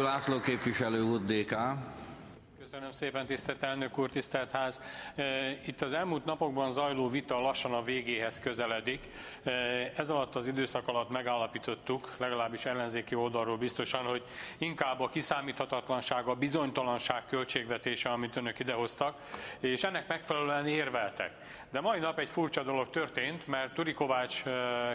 László képviselő úr, DK. Köszönöm szépen, tisztelt elnök úr, tisztelt ház. Itt az elmúlt napokban zajló vita lassan a végéhez közeledik. Ez alatt az időszak alatt megállapítottuk, legalábbis ellenzéki oldalról biztosan, hogy inkább a kiszámíthatatlanság, a bizonytalanság költségvetése, amit önök idehoztak, és ennek megfelelően érveltek. De mai nap egy furcsa dolog történt, mert Turi Kovács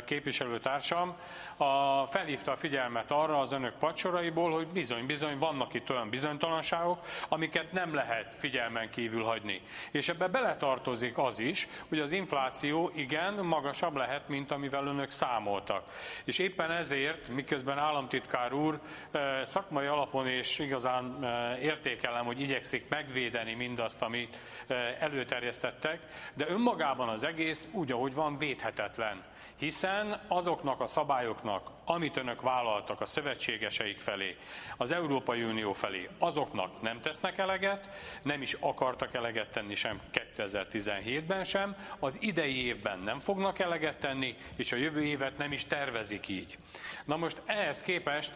képviselőtársam a, felhívta a figyelmet arra az önök pacsoraiból, hogy bizony-bizony vannak itt olyan bizonytalanságok, amiket amiket nem lehet figyelmen kívül hagyni. És ebbe beletartozik az is, hogy az infláció igen magasabb lehet, mint amivel önök számoltak. És éppen ezért, miközben államtitkár úr eh, szakmai alapon és igazán eh, értékelem, hogy igyekszik megvédeni mindazt, amit eh, előterjesztettek, de önmagában az egész úgy, ahogy van, védhetetlen. Hiszen azoknak a szabályoknak, amit önök vállaltak a szövetségeseik felé, az Európai Unió felé, azoknak nem tesznek eleget, nem is akartak eleget tenni sem 2017-ben sem, az idei évben nem fognak eleget tenni, és a jövő évet nem is tervezik így. Na most ehhez képest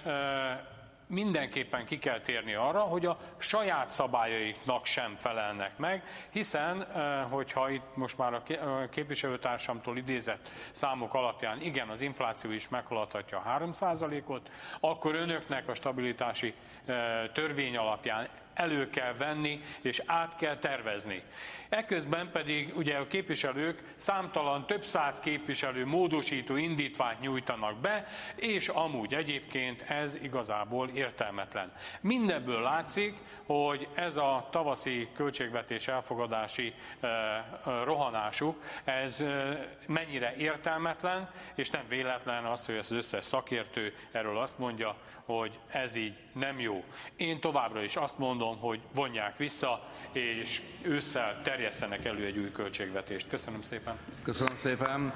mindenképpen ki kell térni arra, hogy a saját szabályaiknak sem felelnek meg, hiszen, eh, hogyha itt most már a képviselőtársamtól idézett számok alapján, igen, az infláció is meghaladhatja a 3%-ot, akkor önöknek a stabilitási eh, törvény alapján elő kell venni, és át kell tervezni. Eközben pedig ugye a képviselők számtalan, több száz képviselő módosító indítványt nyújtanak be, és amúgy egyébként ez igazából értelmetlen. Mindenből látszik, hogy ez a tavaszi költségvetés elfogadási eh, eh, rohanásuk, ez eh, mennyire értelmetlen, és nem véletlen az, hogy az összes szakértő erről azt mondja, hogy ez így nem jó. Én továbbra is azt mondom, mondom, hogy vonják vissza, és ősszel terjesszenek elő egy új költségvetést. Köszönöm szépen. Köszönöm szépen.